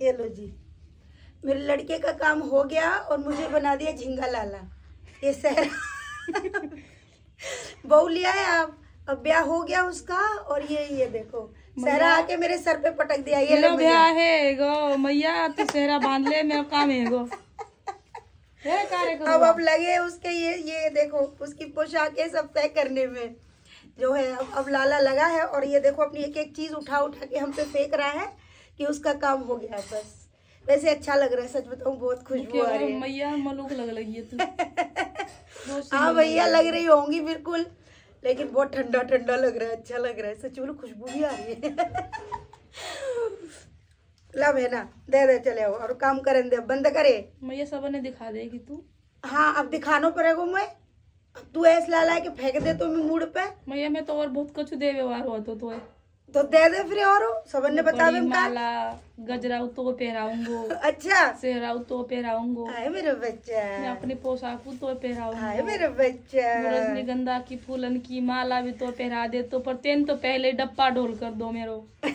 ये लो जी। मेरे लड़के का काम हो गया और मुझे बना दिया झिंगा लाला। ये सहरा बहू लिया है आप। अब ब्याह हो गया उसका और ये ये देखो। सहरा आके मेरे सर पे पटक दिया। ये लो ब्याह है गो। मैया तू सेहरा बाँध ले मेरा काम है गो। अब अब लगे उसके ये ये देखो उसकी पोशाक पोशाकें सब तय करने में। जो है अब अब लाला लगा है और ये देखो अपनी एक एक चीज़ उठा उठा के हम पे फेंक रहा है। कि उसका काम हो गया है बस। वैसे अच्छा लग रहा है सच बताऊँ बहुत खुशबू आ रही है। मैया मलूक लग लगी है तू। हाँ भैया लग रही होंगी बिल्कुल लेकिन बहुत ठंडा ठंडा लग रहा है अच्छा लग रहा है। सच बोलो खुशबू भी आ रही है। है ना दे दे चले आओ। और काम करें दे बंद करे। मैया सबने दिखा देगी तू। हाँ अब दिखानो पड़ेगा मैं। तू ऐसा ला ला के फेंक दे तो मैं मूड पे। मैया मैं तो और बहुत कुछ दे व्यवहार हो तो तो तो दे दे फिर और। सबन ने बता माला गजरा तो पहराऊंगो। अच्छा। सेहरा तो पहराऊंगो। आए मेरे बच्चा। मैं अपने पोशाक तो पहराऊंगो। मेरे बच्चा। रजनीगंधा की फूलन की माला भी तो पहरा दे तो पर तेन तो पहले डप्पा ढोल कर दो मेरो।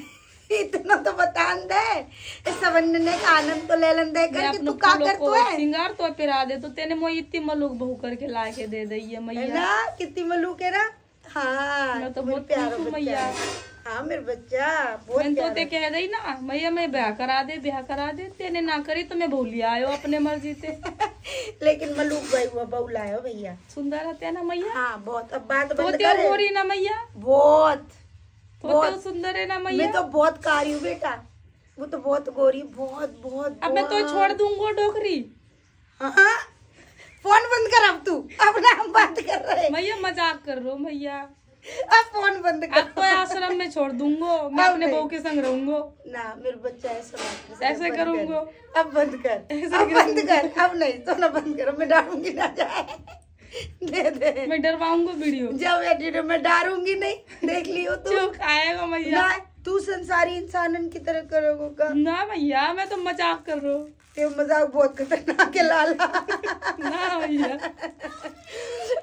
इतना तो बता दे। सबन ने का आनंद तो ले लन दे कर कि तू का कर तू है सिंगार तो पहरा दे तो तेने मोई इतनी मलूक बहु करके ला के दे दई है मैया। ना? कितनी मलूक है ना? हाँ मैं तो बहुत प्यारा मैया। हाँ मेरे बच्चा बहुत मैंने तो ते कह दी ना मैया मैं ब्याह करा दे ब्याह करा दे तेने ना करी तो मैं भूली आयो अपने मर्ज़ी से। लेकिन मलूक भाई हुआ बहू लायो भैया। सुंदर रहते है ना मैया? हाँ बहुत अब बात बंद कर। गोरी ना मैया? बहुत बहुत। सुंदर है ना मैया? मैं तो बहुत कारी हूँ बेटा। वो तो बहुत गोरी बहुत बहुत अब मैं तो छोड़ दूँगा डोकरी। हाँ फ़ोन बंद कर अब तू। अपना हम बात कर रहे मैया मज़ाक कर रहे हो मैया। अब फ़ोन बंद कर। अब तो आश्रम में छोड़ दूंगो मैं अपने बहू के संग रहूंगो। ना मेरे बच्चा ऐसा ऐसे करूंगो। अब बंद कर। ऐसे अब बंद कर। अब नहीं तो ना बंद करो मैं डालूँगी ना जाए। दे दे। मैं डरवाऊंगो वीडियो। जब एडिटर मैं डालूँगी नहीं। देख लियो तू। खाएगा मैया तू संसारी इंसानन की तरह करोगे ना भैया मैं तो मज़ाक कर रहा हूँ। ते मज़ाक बहुत खतरनाक है लाला। ना भैया।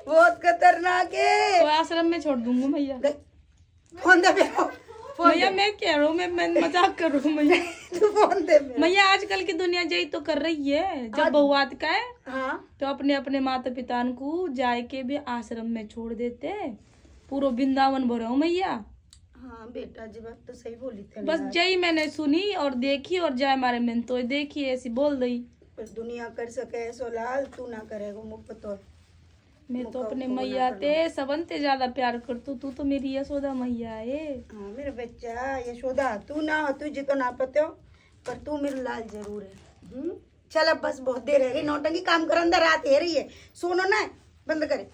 बहुत खतरनाक है। आश्रम में छोड़ दूँगा भैया। फ़ोन दे भैया मैं कह रहा हूँ मैं मैं मज़ाक कर रहा हूँ मैया तू फ़ोन दे मैया आजकल की दुनिया यही तो कर रही है। जब बहुआत का है हाँ। तो अपने अपने माता पिता को जाए के भी आश्रम में छोड़ देते पूरा वृंदावन भरो हूँ मैया हाँ बेटा जी बात तो सही बोली थी बस जही मैंने सुनी और देखी और जाए मारे मैंने तो देखी ऐसी बोल दी। दुनिया कर सके सो लाल तू ना करेगा मुख तो मैं तो अपने मैया ते सबन ते ज़्यादा प्यार कर तू तू तो मेरी यशोदा मैया है। हाँ मेरा बच्चा यशोदा तू ना हो तुझे तो ना पते हो पर तू मेरा लाल ज़रूर है। हम्म? चल अब बस बहुत देर है नौटंकी काम कर अंदर रात है रही है। सोनो ना बंद करे।